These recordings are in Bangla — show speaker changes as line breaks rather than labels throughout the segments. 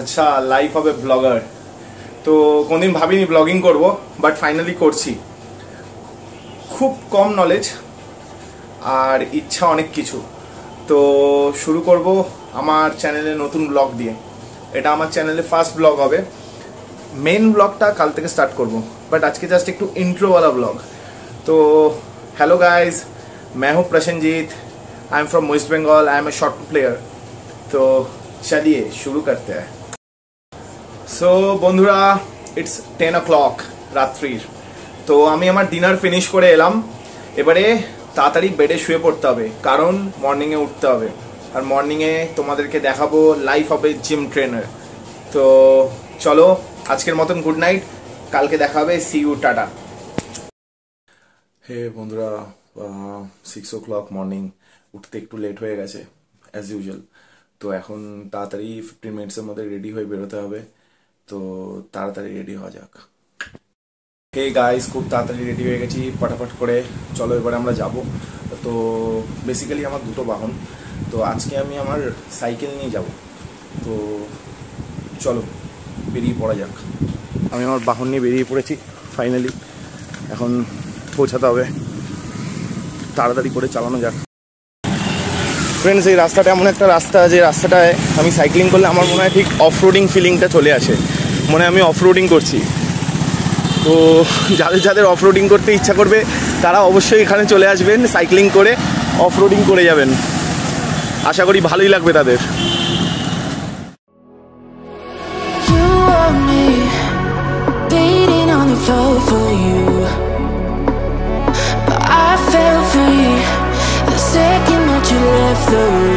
আচ্ছা লাইফ হবে ব্লগার তো কোনদিন ভাবিনি ব্লগিং করব বাট ফাইনালি করছি খুব কম নলেজ আর ইচ্ছা অনেক কিছু তো শুরু করব আমার চ্যানেলে নতুন ব্লগ দিয়ে এটা আমার চ্যানেলে ফার্স্ট ব্লগ হবে মেন ব্লগটা কাল থেকে স্টার্ট করব বাট আজকে জাস্ট একটু ইন্ট্রোওয়ালা ব্লগ তো हेलो गाइस मैं हूं Prasenjit I am from West Bengal I am a short player तो चलिए शुरू करते हैं সো বন্ধুরা ইটস টেন ও ক্লক রাত্রির। তো আমি আমার ডিনার ফিনিশ করে এলাম। এবারে তাড়াতাড়ি বেডে শুয়ে পড়তে হবে, কারণ মর্নিংয়ে উঠতে হবে। আর মর্নিংয়ে তোমাদেরকে দেখাবো লাইফ হবে জিম ট্রেনার তো চলো, আজকের মতন গুড নাইট কালকে দেখা হবে সি ইউ টাটা। হে বন্ধুরা সিক্স ও ক্লক মর্নিং উঠতে একটু লেট হয়ে গেছে অ্যাজ ইউজুয়াল তো এখন তাড়াতাড়ি ফিফটিন মিনিটসের মধ্যে রেডি হয়ে বেরোতে হবে। তো তাড়াতাড়ি রেডি হওয়া যাক। হে গাইস খুব তাড়াতাড়ি রেডি হয়ে গেছি, ফটাফট করে। চলো এবারে আমরা যাব। তো বেসিক্যালি আমার দুটো বাহন। তো আজকে আমি আমার সাইকেল নিয়ে যাব। তো চলো, বেরিয়ে পড়া যাক। আমি আমার বাহন নিয়ে বেরিয়ে পড়েছি ফাইনালি এখন পৌঁছাতে হবে। তাড়াতাড়ি করে চালানো যাক। ফ্রেন্ডস এই রাস্তাটা এমন একটা রাস্তা যে রাস্তাটায় আমি সাইক্লিং করলে আমার মনে হয় ঠিক অফ রোডিং ফিলিংটা চলে আসে। মনে আমি অফ রোডিং করছি। তো যাদের যাদের অফ রোডিং করতে ইচ্ছা করবে তারা অবশ্যই এখানে চলে আসবেন সাইক্লিং করে অফ রোডিং করে যাবেন। আশা করি ভালোই লাগবে তাদের।
For you, mystery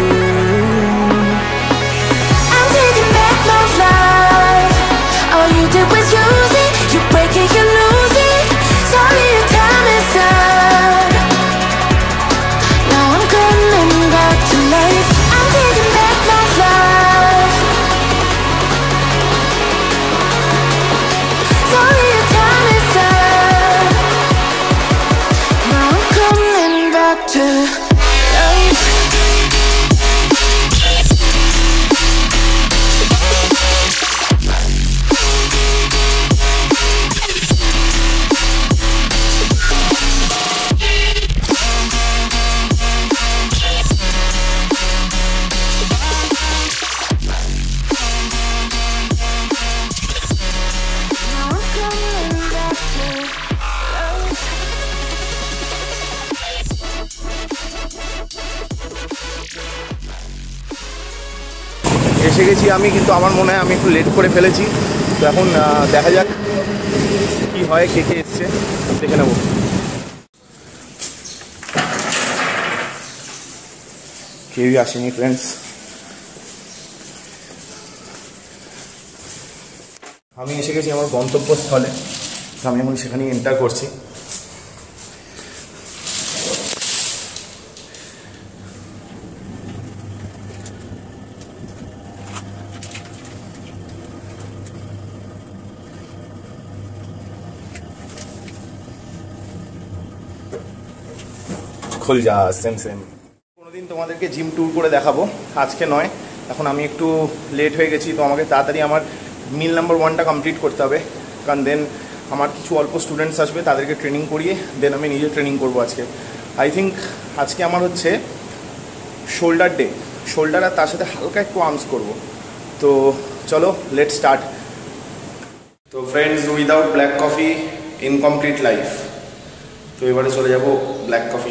এসে গেছি আমি, কিন্তু আমার মনে হয় আমি একটু লেট করে ফেলেছি। তো এখন দেখা যাক কি হয়, কে কে এসছে, দেখে নেব। কেউই আসেনি ফ্রেন্ডস আমি এসে গেছি আমার গন্তব্যস্থলে। আমি এখন সেখানেই এন্টার করছি। খুল যা সেম সেম কোনোদিন তোমাদেরকে জিম ট্যুর করে দেখাবো, আজকে নয়। এখন আমি একটু লেট হয়ে গেছি, তো আমাকে তাড়াতাড়ি আমার মিল নাম্বার ওয়ানটা কমপ্লিট করতে হবে। কারণ দেন আমার কিছু অল্প স্টুডেন্টস আসবে, তাদেরকে ট্রেনিং করিয়ে দেন আমি নিজে ট্রেনিং করব আজকে। আই থিঙ্ক আজকে আমার হচ্ছে শোল্ডার ডে শোল্ডার আর তার সাথে হালকা একটু আর্মস করব। তো চলো লেট স্টার্ট তো friends without black coffee incomplete life তো এবারে চলে যাব
black coffee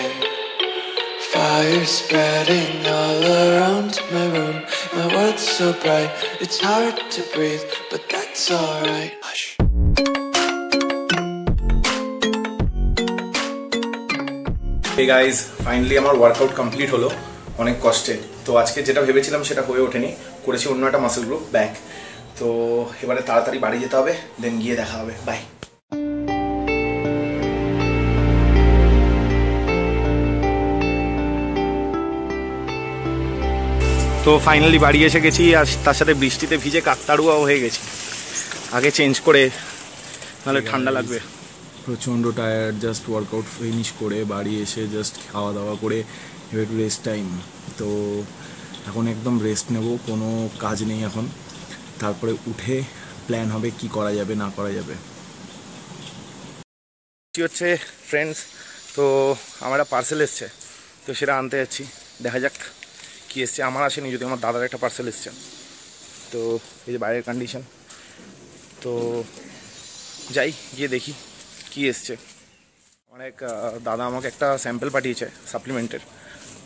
fire spreading all around my room. My world's so bright, it's hard to breathe, but that's alright. Hush.
Hey guys finally আমার ওয়ার্কআউট কমপ্লিট হলো অনেক কষ্টে তো আজকে যেটা ভেবেছিলাম সেটা হয়ে ওঠেনি করেছি অন্য একটা মাসেল গ্রুপ ব্যাক তো এবারে তাড়াতাড়ি বাড়ি যেতে হবে দেন গিয়ে দেখা হবে বাই তো ফাইনালি বাড়ি এসে গেছি আর তার সাথে বৃষ্টিতে ভিজে কাকতাড়ুয়াও হয়ে গেছি। আগে চেঞ্জ করে নাহলে ঠান্ডা লাগবে।
প্রচণ্ড টায়ার্ড জাস্ট ওয়ার্কআউট ফিনিশ করে বাড়ি এসে জাস্ট খাওয়া দাওয়া করে এবার একটু রেস্ট টাইম তো এখন একদম রেস্ট নেব কোনো কাজ নেই এখন। তারপরে উঠে প্ল্যান হবে কি করা যাবে না করা যাবে।
হচ্ছে ফ্রেন্ডস তো আমার পার্সেল এসছে তো সেটা আনতে যাচ্ছি। দেখা যাক। কি এসছে? আমার আসেনি, যদি আমার দাদার একটা পার্সেল এসছে। তো এই যে বাইরের কন্ডিশন তো যাই, গিয়ে দেখি কি এসছে। এক দাদা আমাকে একটা স্যাম্পেল পাঠিয়েছে সাপ্লিমেন্টের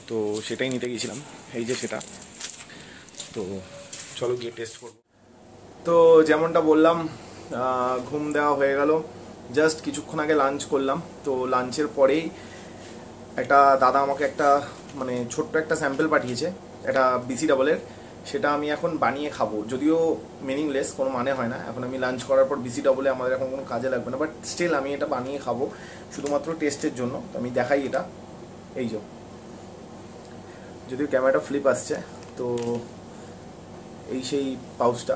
তো সেটাই নিতে গিয়েছিলাম এই যে সেটা। তো চলো গিয়ে টেস্ট করব। তো যেমনটা বললাম ঘুম দেওয়া হয়ে গেল। জাস্ট কিছুক্ষণ আগে লাঞ্চ করলাম। তো লাঞ্চের পরেই একটা দাদা আমাকে একটা মানে ছোট্ট একটা স্যাম্পল পাঠিয়েছে একটা বিসি ডাবলের সেটা আমি এখন বানিয়ে খাব। যদিও মিনিংলেস কোনো মানে হয় না। এখন আমি লাঞ্চ করার পর বিসি ডাবলে আমাদের এখন কোনো কাজে লাগবে না। বাট স্টিল আমি এটা বানিয়ে খাব, শুধুমাত্র টেস্টের জন্য। তো আমি দেখাই এটা। এই যে। যদিও ক্যামেরাটা ফ্লিপ আসছে, তো এই সেই পাউচটা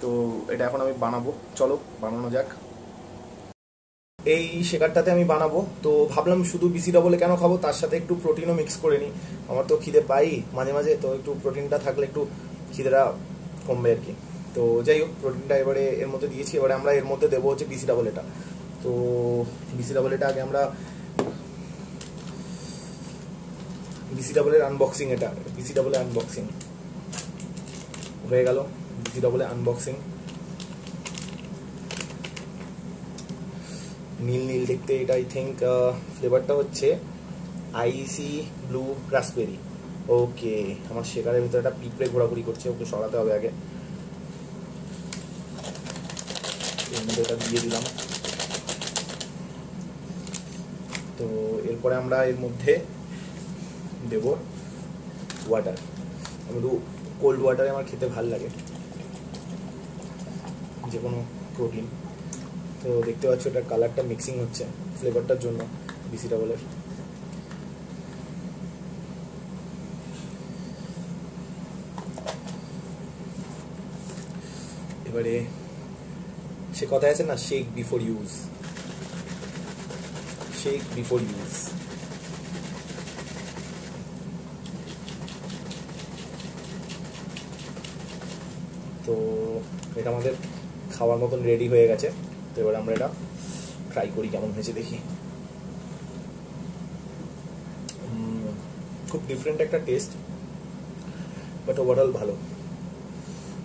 তো এটা এখন আমি বানাবো। চলো, বানানো যাক। এই শেকারটাতে আমি বানাবো। তো ভাবলাম শুধু বিসি ডবলে কেন খাব? তার সাথে একটু প্রোটিনও মিক্স করে নিই। আমার তো খিদে পাই মাঝে মাঝে, তো একটু প্রোটিনটা থাকলে একটু খিদেটা কমবে আর কি। তো যাই হোক প্রোটিনটা এবারে এর মধ্যে দিয়েছি। এবারে আমরা এর মধ্যে দেবো হচ্ছে বিসি ডাবল এটা। তো বিসি ডাবল এটা আগে আমরা বিসি ডাবলের আনবক্সিং এটা। বিসি ডাবলের আনবক্সিং হয়ে গেল। বিসি ডাবলে আনবক্সিং নীল নীল দেখতে এটা আই থিঙ্ক ফ্লেভারটা হচ্ছে আইসি ব্লু রাসবেরি ওকে আমার শেকারের ভিতরে একটা পিঁপড়ে ঘোরাঘুরি করছে, ওকে সরাতে হবে আগে। এর মধ্যে এটা দিয়ে দিলাম। তো এরপরে আমরা এর মধ্যে দেব ওয়াটার একটু কোল্ড ওয়াটারে আমার খেতে ভালো লাগে। যে কোনো প্রোটিন তো দেখতে পাচ্ছ এটার কালারটা মিক্সিং হচ্ছে ফ্লেভারটার জন্য বিসি ডাবলের এবারে, সে কথা আছে না shake before use shake before use তো এটা আমাদের খাওয়ার মতন রেডি হয়ে গেছে। তো এবার আমরা এটা ট্রাই করি কেমন হয়েছে দেখি। খুব ডিফারেন্ট একটা টেস্ট বাট ওভারঅল ভালো।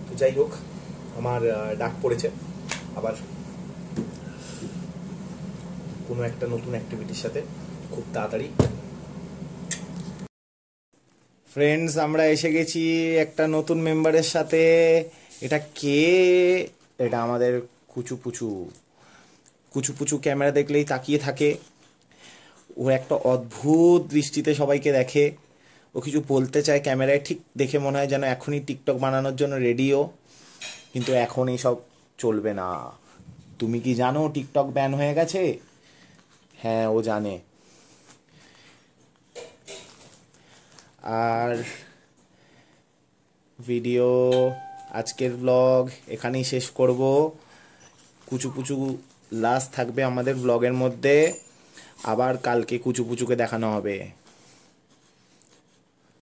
তো যাই হোক, আমার ডাক পড়েছে। আবার কোনো একটা নতুন অ্যাক্টিভিটির সাথে খুব তাড়াতাড়ি। ফ্রেন্ডস আমরা এসে গেছি একটা নতুন মেম্বারের সাথে। এটা কে? এটা আমাদের কুচু পুচু কুচু পুচু ক্যামেরা দেখলেই তাকিয়ে থাকে। ও একটা অদ্ভুত দৃষ্টিতে সবাইকে দেখে। ও কিছু বলতে চায় ক্যামেরায়, ঠিক দেখে মনে হয় যেন এখনই টিকটক বানানোর জন্য রেডিও। কিন্তু এখন এইসব চলবে না। তুমি কি জানো টিকটক ব্যান হয়ে গেছে? হ্যাঁ ও জানে। আর ভিডিও, আজকের ব্লগ এখানেই শেষ করব। কুচু পুচু লাস্ট থাকবে আমাদের ব্লগের মধ্যে। আবার কালকে কুচু পুচুকে দেখানো হবে।